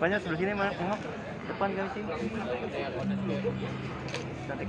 Banyak. Sebelah sini mana? Tengok. Depan kali sih. Cantik.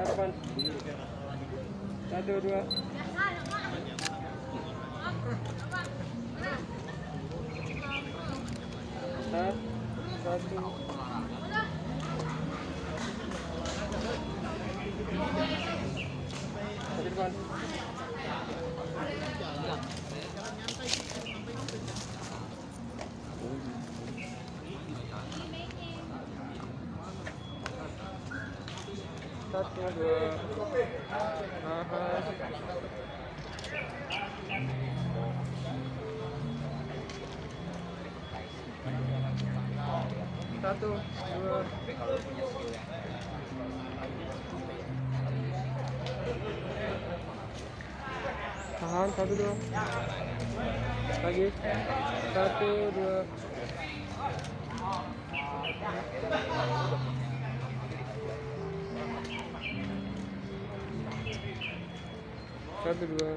harapan. Satu dua. Satu. Satu. Satu depan. Satu dua. Satu dua. Tahan satu dua. Lagi. Satu dua. Satu dua.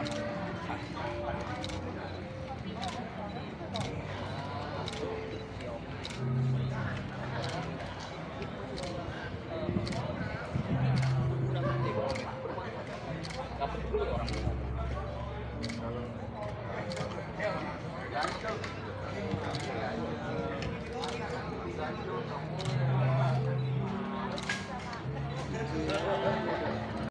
Bravo.